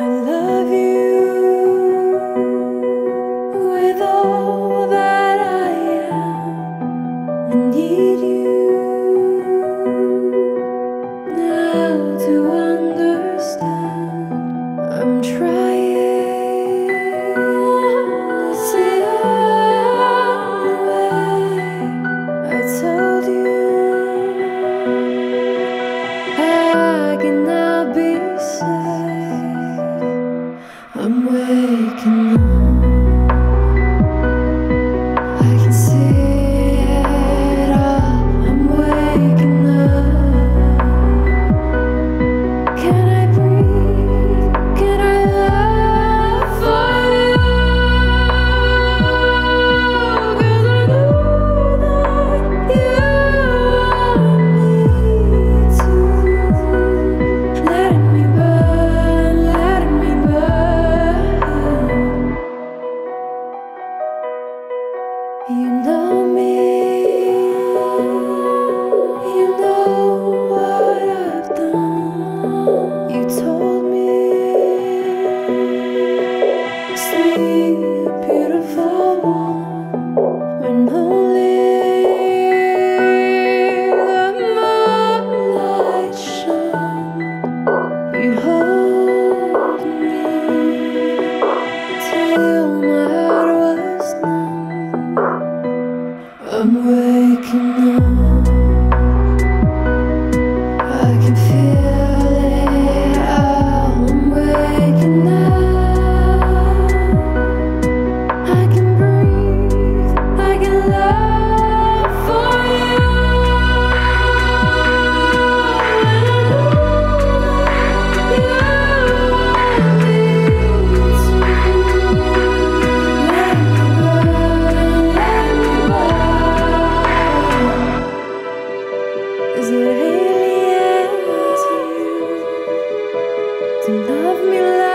love you with all that I am. I need you now to understand. I'm trying to see. I told you I I'm waking up. Love me love